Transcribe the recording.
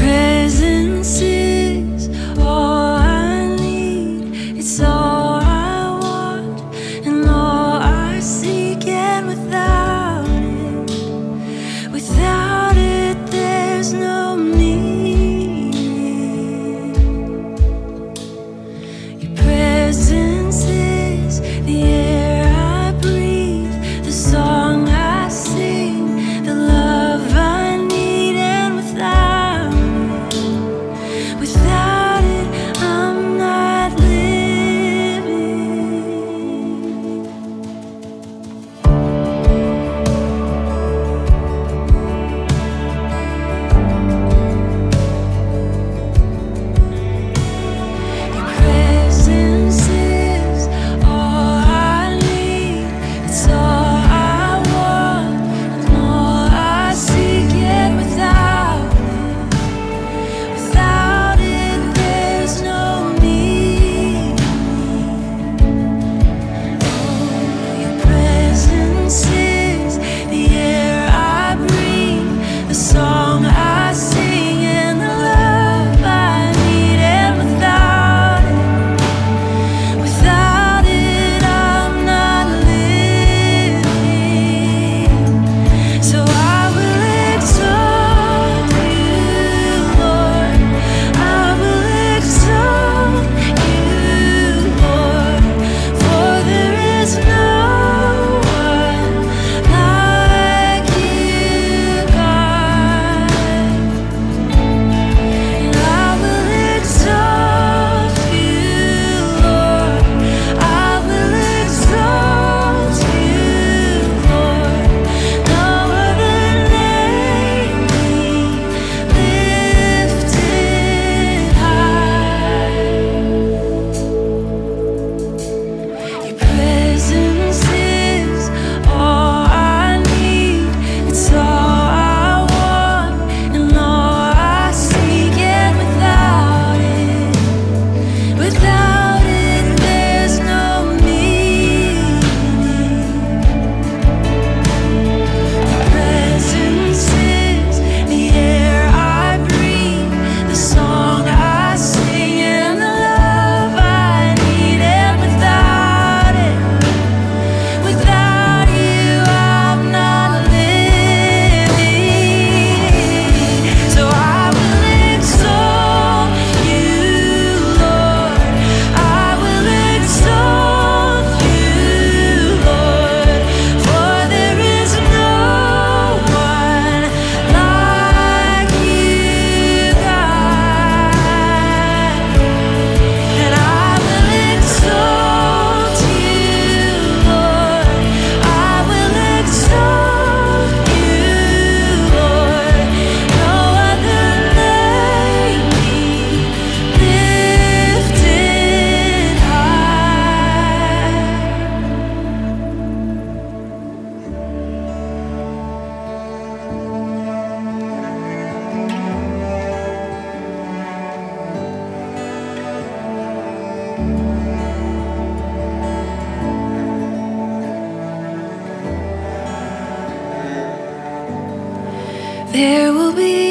presence Be